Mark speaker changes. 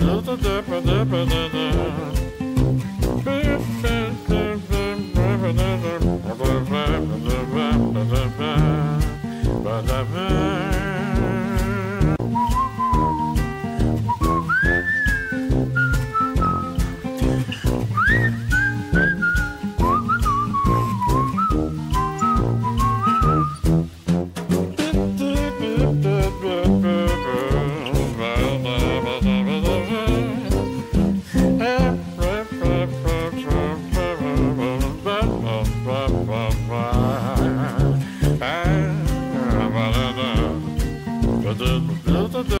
Speaker 1: Ba-da-ba. da,